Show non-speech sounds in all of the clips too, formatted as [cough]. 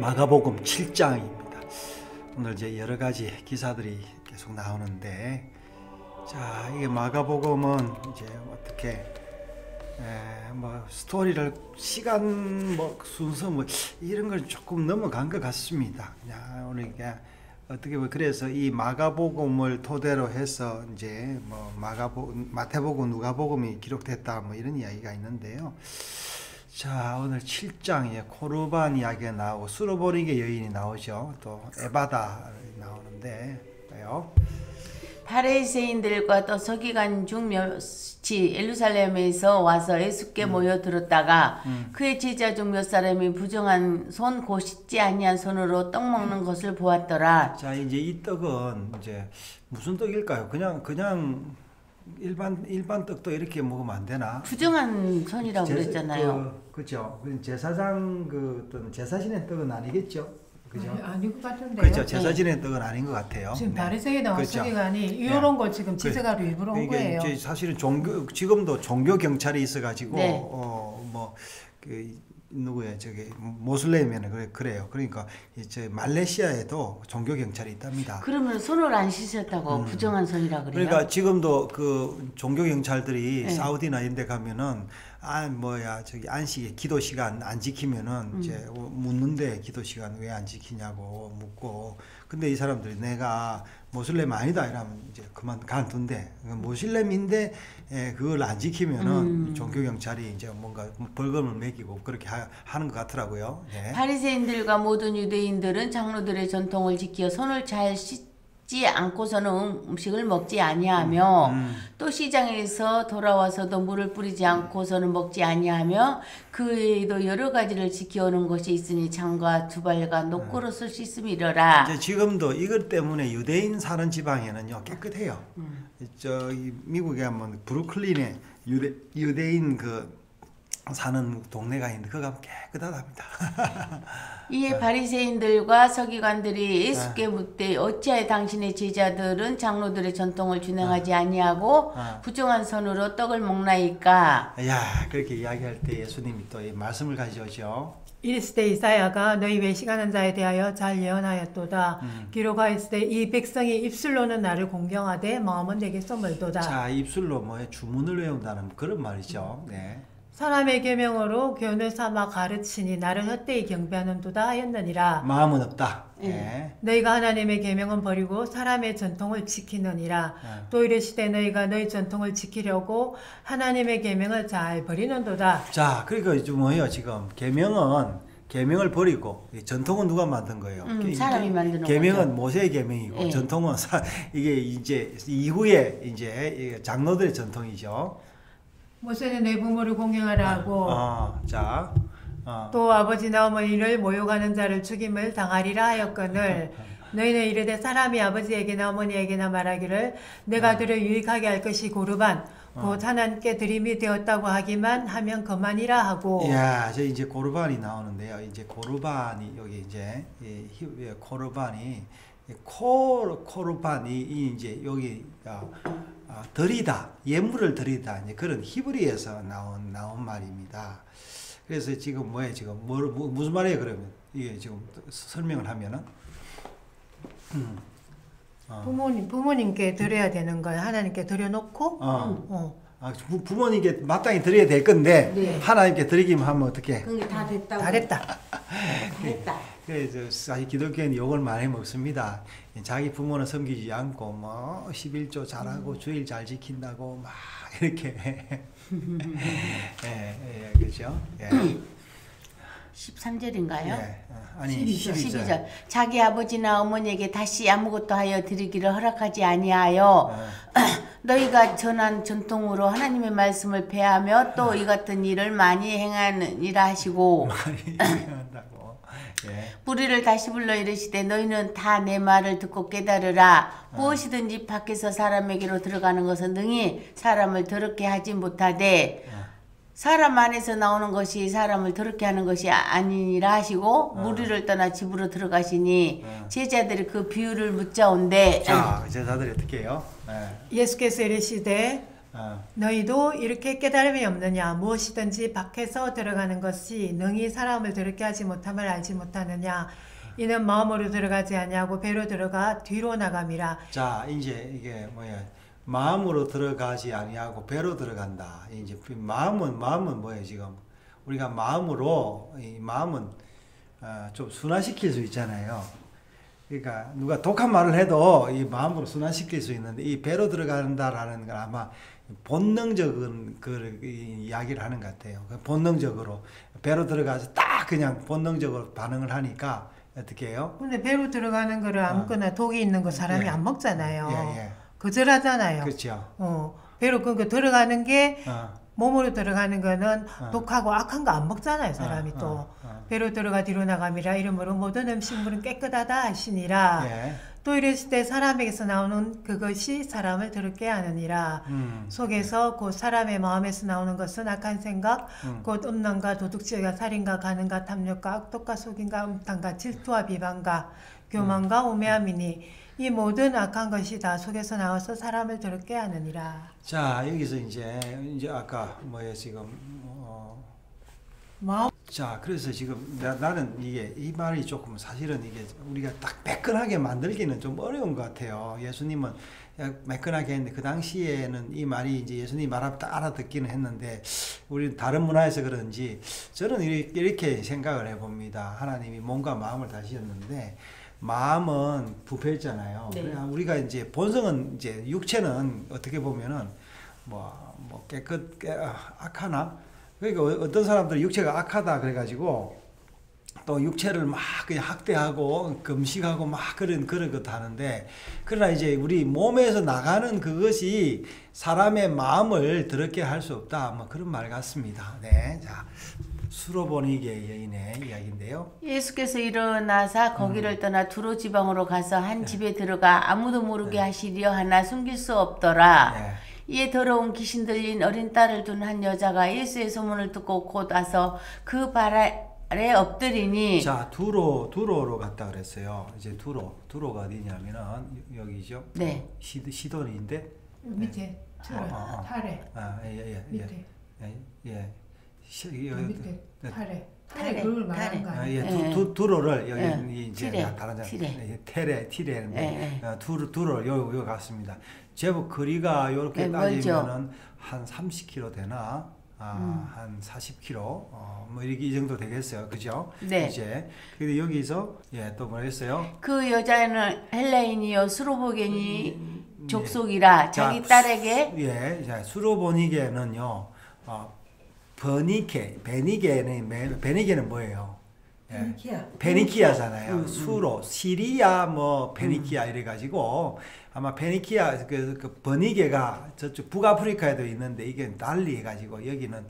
마가복음 7장입니다. 오늘 이제 여러 가지 기사들이 계속 나오는데 자 이게 마가복음은 이제 어떻게 에, 뭐 스토리를 시간 뭐 순서 뭐 이런 걸 조금 넘어간 것 같습니다. 그냥 오늘 그냥 어떻게 보면 그래서 이 마가복음을 토대로 해서 이제 뭐 마가복 마태복음 누가복음이 기록됐다 뭐 이런 이야기가 있는데요. 자 오늘 7장에 코르반 이야기가 나오고 수로보리게 여인이 나오죠. 또 에바다 나오는데 왜요? 바리새인들과 또 서기관 중 몇이 예루살렘에서 와서 예수께 모여 들었다가 그의 제자 중 몇 사람이 부정한 손곧 씻지 아니한 손으로 떡 먹는 것을 보았더라. 자 이제 이 떡은 이제 무슨 떡일까요? 그냥 그냥 일반 일반 떡도 이렇게 먹으면 안 되나? 부정한 손이라고 제- 그랬잖아요. 그, 그죠. 그 제사장 그 어떤 제사 지낸 떡은 아니겠죠. 그죠. 아니, 아닌 것 같은데요. 그렇죠. 제사 지낸 떡은 아닌 것 같아요. 지금 네. 바리새인 나온 그렇죠. 서기관이 이런 거 지금 지적하러 일부러 온 이게 거예요. 사실은 종교 지금도 종교 경찰이 있어가지고 네. 어뭐 그 누구야 저기 모슬렘에는 그래 그래요. 그러니까 이제 말레이시아에도 종교 경찰이 있답니다. 그러면 손을 안 씻었다고 부정한 손이라 그래요? 음. 그러니까 지금도 그 종교 경찰들이 네. 사우디나 이런 데 가면은 아 뭐야 저기 안식에 기도 시간 안 지키면은 음. 이제 묻는데 기도 시간 왜 안 지키냐고 묻고 근데 이 사람들이 내가 모슬렘 아니다 이러면 이제 그만 가둔대 모슬렘인데 에, 그걸 안 지키면은 음. 종교 경찰이 이제 뭔가 벌금을 매기고 그렇게 하, 하는 것 같더라고요. 예. 바리새인들과 모든 유대인들은 장로들의 전통을 지켜 손을 잘 씻 지 않고서는 음식을 먹지 아니하며 음. 또 시장에서 돌아와서도 물을 뿌리지 않고서는 먹지 아니하며 그 외에도 여러 가지를 지켜오는 것이 있으니 장과 두발과 노그릇을 씻음이러라. 이제 지금도 이것 때문에 유대인 사는 지방에는요 깨끗해요. 저기 미국에 한번 브루클린에 유대 유대인 그 사는 동네가 있는데 가면 깨끗하답니다. [laughs] 이에 바리새인들과 서기관들이 예수께 네. 묻되 어찌하여 당신의 제자들은 장로들의 전통을 준행하지 아니하고 아. 부정한 손으로 떡을 먹나이까 야 그렇게 이야기할 때 예수님이 또이 말씀을 가져오죠. 이르시되 이사야가 너희 외식하는 자에 대하여 잘 예언하였도다. 음. 기록하였으되 이 백성이 입술로는 나를 공경하되 마음은 내게 쏘물도다. 자 입술로 뭐 주문을 외운다는 그런 말이죠. 네. 사람의 계명으로 교훈을 삼아 가르치니 나를 헛되이 경배하는도다 하였느니라. 마음은 없다. 네. 너희가 하나님의 계명은 버리고 사람의 전통을 지키느니라. 네. 또 이르시되 너희가 너희 전통을 지키려고 하나님의 계명을 잘 버리는도다. 자 그러니까 이제 뭐예요 지금 계명은 계명을 버리고 이 전통은 누가 만든 거예요? 음, 이- 사람이 만드는 계명은. 모세의 계명이고 예. 전통은 사, 이게 이제 이후에 이제 이 장로들의 전통이죠. 모세는 내 부모를 공경하라 하고 어, 자, 어, 또 아버지나 어머니를 모욕하는 자를 죽임을 당하리라 하였거늘 [laughs] 너희는 이르되 사람이 아버지에게나 어머니에게나 말하기를 내가 들을 유익하게 할 것이 고르반 곧 하나님께 드림이 되었다고 하기만 하면 그만이라 하고 야, 저 이제 고르반이 나오는데요. 이제 고르반이 여기 이제 고르반이 코 코르반이 이 이제 여기 아, 아, 드리다 예물을 드리다 이제 그런 히브리에서 나온 나온 말입니다. 그래서 지금 뭐예요? 지금 뭐, 뭐 무슨 말이에요? 그러면 이게 지금 설명을 하면은 음, 어. 부모님 부모님께 드려야 되는 걸 하나님께 드려놓고 어. 어. 아, 부, 부모님께 마땅히 드려야 될 건데 네. 하나님께 드리기만 하면 어떻게? 그게 다 됐다고 다 됐다. 다 됐다. 그래서 사실 기독교는 욕을 많이 먹습니다. 자기 부모는 섬기지 않고 뭐 11조 잘하고 주일 잘 지킨다고 막 [laughs] 이렇게 [laughs] 예, 예, 그렇죠? 예. 13절인가요? 예. 아니 12절. 12절. 12절. 자기 아버지나 어머니에게 다시 아무것도 하여 드리기를 허락하지 아니하여 예. [clears throat] 너희가 전한 전통으로 하나님의 말씀을 폐하며 또 이 같은 일을 많이 행하느니라 하시고 많이 한다고. 예. 뿌리를 다시 불러 이르시되 너희는 다 내 말을 듣고 깨달으라 어. 무엇이든지 밖에서 사람에게로 들어가는 것은 능히 사람을 더럽게 하지 못하되 어. 사람 안에서 나오는 것이 사람을 더럽게 하는 것이 아니니라 하시고 어. 무리를 떠나 집으로 들어가시니 제자들이 그 비유를 묻자온데 자, 제자들이 어떻게 해요? 예. 예수께서 이르시되 어. 너희도 이렇게 깨달음이 없느냐 무엇이든지 밖에서 들어가는 것이 능히 사람을 더럽게 하지 못함을 알지 못하느냐 이는 마음으로 들어가지 아니하고 배로 들어가 뒤로 나감이라 자, 이제 이게 뭐야? 마음으로 들어가지 아니하고 배로 들어간다. 이제 그 마음은 마음은 뭐예요 지금? 우리가 마음으로 이 마음은 어, 좀 순화시킬 수 있잖아요. 그러니까 누가 독한 말을 해도 이 마음으로 순화시킬 수 있는데 이 배로 들어간다라는 건 아마 본능적인 그 이야기를 하는 것 같아요. 그 본능적으로 배로 들어가서 딱 그냥 본능적으로 반응을 하니까 어떻게 해요? 근데 배로 들어가는 거를 아무거나 독이 있는 거 사람이 예. 안 먹잖아요 예, 예. 거절하잖아요 그렇죠. 어, 배로 그거 들어가는 게 어. 몸으로 들어가는 거는 어. 독하고 악한 거 안 먹잖아요 사람이 어, 또 어, 어. 배로 들어가 뒤로 나감이라 이러므로 모든 음식물은 깨끗하다 하시니라 예. 또 이랬을 때 사람에게서 나오는 그것이 사람을 더럽게 하느니라 음. 속에서 곧 사람의 마음에서 나오는 것은 악한 생각 음. 곧 음란과 도둑질과 살인과 가는과 탐욕과 악독과 속임과 음탕과 질투와 비방과 교만과 음. 우매함이니 이 모든 악한 것이 다 속에서 나와서 사람을 더럽게 하느니라 자 여기서 이제 이제 아까 뭐예요 지금 어, 마음 자 그래서 지금 나, 나는 이게 이 말이 조금 사실은 이게 우리가 딱 매끈하게 만들기는 좀 어려운 것 같아요. 예수님은 야, 매끈하게 했는데 그 당시에는 이 말이 이제 예수님 딱 알아듣기는 했는데 우리 다른 문화에서 그런지 저는 이렇게, 생각을 해봅니다. 하나님이 몸과 마음을 다시었는데 마음은 부패했잖아요. 네. 우리가 이제 본성은 이제 육체는 어떻게 보면은 뭐, 뭐 깨끗 깨, 아, 악하나 그러니까 어- 어떤 사람들은 육체가 악하다 그래가지고 또 육체를 막 그냥 학대하고 금식하고 막 그런 그런 것도 하는데 그러나 이제 우리 몸에서 나가는 그것이 사람의 마음을 더럽게 할 수 없다 뭐 그런 말 같습니다. 네, 자 수로보니게 여인의 이야기인데요. 예수께서 일어나사 거기를 음. 떠나 두로 지방으로 가서 네. 한 집에 들어가 아무도 모르게 하시려 하나 숨길 수 없더라. 네. 이에 더러운 귀신 들린 어린 딸을 둔 한 여자가 예수의 소문을 듣고 곧 와서 그 발에 엎드리니 자 두로 두로로 갔다 그랬어요. 이제 두로 두로가 어디냐면은 여기죠. 네. 시, 시돈인데 밑에 틀어 어, 어, 어. 탈에 아예예 예, 밑에 예, 예. 시, 그 여기, 밑에 네. 탈에 탈에 그걸 말하는 탈에. 거 아, 아니에요? 예, 예. 두, 두, 두로를 여기 예. 이제 티레, 다른 장 티레. 예, 테레 티레인데 예, 어, 두로 두로 요, 요 갔습니다. 제법 거리가 요렇게 예. 따지면은 한 30km 되나 아, 음. 한 40km 어, 뭐 이렇게 이 정도 되겠어요, 그죠? 네. 이제 근데 여기서 예또 뭐랬어요? 그 여자는 헬라인이요 수로보겐이 음, 족속이라 자기 자, 딸에게 예, 자, 수로보니게는요, 어, 버니케, 베니게는, 매- 베니게는 뭐예요? 예. 베니키아. 베니키아잖아요. 음, 음. 수로, 시리아, 뭐, 베니키아 이래 가지고, 아마 베니키아, 그, 그 버니게가 저쪽 북아프리카에도 있는데, 이게 달리 해 가지고, 여기는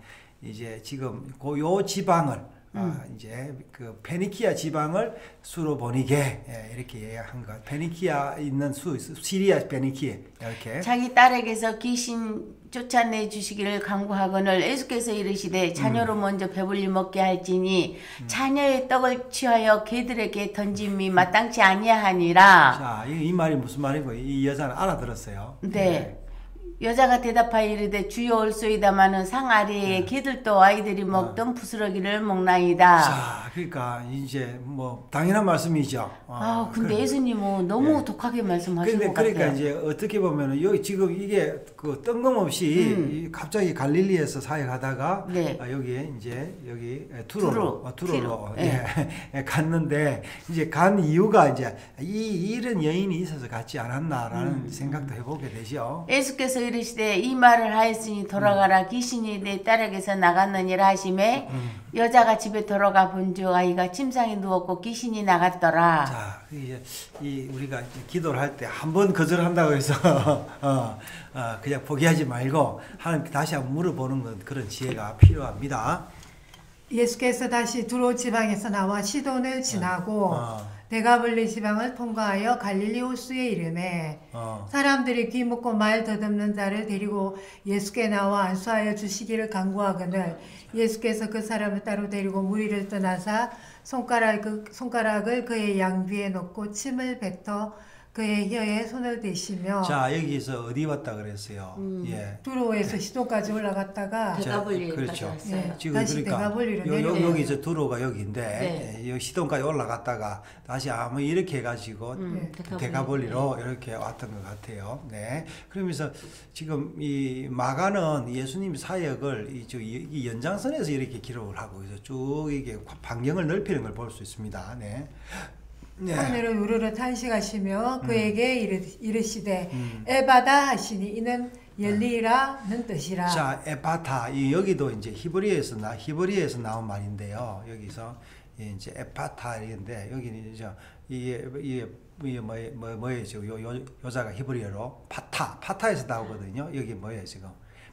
이제 지금 그요 지방을, 아, 이제 그 페니키아 지방을 수로 보니게 예, 이렇게 이야기한 것. 페니키아 있는 수 시리아 페니키아 이렇게. 자기 딸에게서 귀신 쫓아내 주시기를 강구하거늘 예수께서 이르시되 자녀로 음. 먼저 배불리 먹게 할지니 자녀의 떡을 취하여 개들에게 던짐이 마땅치 아니하니라 자, 이, 이 말이 무슨 말이고 이 여자는 알아들었어요. 네. 여자가 대답하여 이르되 주여 올소이다마는 상 네. 개들도 아이들이 먹던 부스러기를 먹나이다. 자, 그러니까 이제 뭐 당연한 말씀이죠. 어, 아, 근데 그래. 예수님은 너무 독하게 말씀하신 것 그러니까 같아요. 이제 어떻게 보면은 여기 지금 이게 그 뜬금없이 음. 이 갑자기 갈릴리에서 사역하다가 네. 아, 여기 이제 여기 투로로 투로, 어, 투로로 티로. 예, [laughs] 예, 갔는데 이제 간 이유가 이제 이 이런 여인이 있어서 갔지 않았나라는 음. 생각도 해보게 되죠. 예수께서 이르시되 이 말을 하였으니 돌아가라 귀신이 내 딸에게서 나갔느니라 하심에 음. 여자가 집에 돌아가 본즉 아이가 침상에 누웠고 귀신이 나갔더라. 자, 이제 이 우리가 이제 기도를 할 때 한 번 거절한다고 해서 [laughs] 어, 어, 그냥 포기하지 말고 하나님 다시 한번 물어보는 건 그런 지혜가 필요합니다. 예수께서 다시 두로 지방에서 나와 시돈을 지나고 어, 데가블리 지방을 통과하여 갈릴리 호수에 이르매 어. 사람들이 귀 먹고 말 더듬는 자를 데리고 예수께 나와 안수하여 주시기를 간구하거늘 예수께서 그 사람을 따로 데리고 무리를 떠나사 손가락, 손가락을 그의 양귀에 놓고 침을 뱉어 그의 혀에 손을 대시며 자 여기서 어디 왔다 그랬어요? 음. 예. 두로에서 시도까지 올라갔다가 자, 대가볼리까지 그렇죠. 왔어요. 예. 지금 다시 그러니까 대가볼리로 요, 요, 내려와요. 여기서 두로가 여기인데 네. 예, 여기 시동까지 올라갔다가 다시 아무 이렇게 해가지고 음, 네. 대가볼리로 이렇게 왔던 것 같아요. 네. 그러면서 지금 이 마가는 예수님 사역을 이, 저, 이, 이 연장선에서 이렇게 기록을 하고 있어 쭉 이게 반경을 넓히는 걸 볼 수 있습니다. 네. 네. 하늘을 우러러 탄식하시며 그에게 이르, 이르시되 음. 에바다 하시니 이는 열리라는 뜻이라. 자, אפתח 이 여기도 이제 히브리에서 나 히브리에서 나온 말인데요. 여기서 이 이제 אפתח인데 여기는 이제 이게 이게 뭐, 뭐 뭐예요 지금 요, 요 요자가 히브리어로 פתח פתח에서 나오거든요. 여기 뭐예요 지금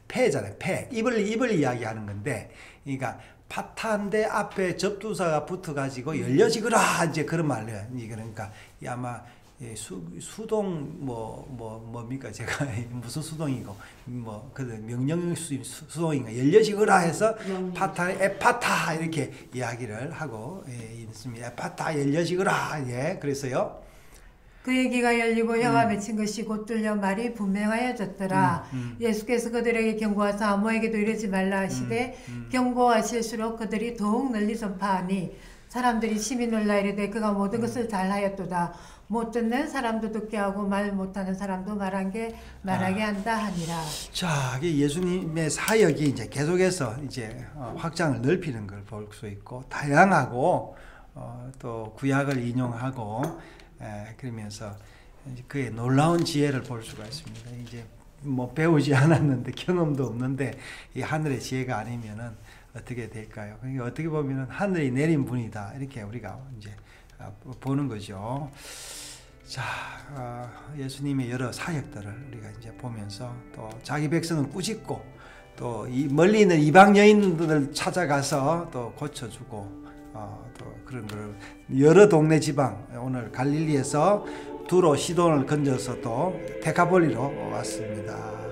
פה잖아요. פה 입을 입을 이야기하는 건데, 그러니까 פתח인데 앞에 접두사가 붙어가지고 열려지거라 이제 그런 말이에요. 이게 그러니까 이 아마 예, 수, 수동 뭐, 뭐, 뭡니까? 제가 [laughs] 무슨 수동이고, 뭐, 그 명령 수, 수- 수동인가, 열려지거라 해서 명령. פתח, אפתח, 이렇게 이야기를 하고 예, 있습니다. אפתח, 열려지거라, 예, 그래서요. 그의 귀가 열리고 혀가 맺힌 것이 곧 뚫려 말이 분명하여졌더라. 음, 음. 예수께서 그들에게 경고하사 아무에게도 이르지 말라 하시되 음, 경고하실수록 그들이 더욱 널리 전파하니 사람들이 심히 놀라 이르되 그가 모든 것을 잘하였도다. 못 듣는 사람도 듣게 하고 말 못하는 사람도 말한 게 말하게 한다 하니라. 자, 이게 예수님의 사역이 이제 계속해서 이제 어, 확장을 넓히는 걸 볼 수 있고 다양하고 어, 또 구약을 인용하고 에, 그러면서 이제 그의 놀라운 지혜를 볼 수가 있습니다. 이제 뭐 배우지 [laughs] 않았는데 경험도 없는데 이 하늘의 지혜가 아니면은 어떻게 될까요? 그러니까 어떻게 보면은 하늘이 내린 분이다 이렇게 우리가 이제 아, 보는 거죠. 자, 어, 예수님의 여러 사역들을 우리가 이제 보면서 또 자기 백성을 꾸짖고 또이 멀리 있는 이방 여인들을 찾아가서 또 고쳐주고 어, 또 그런 걸 여러 동네 지방 오늘 갈릴리에서 두로 시돈을 건져서 또 데카볼리로 왔습니다.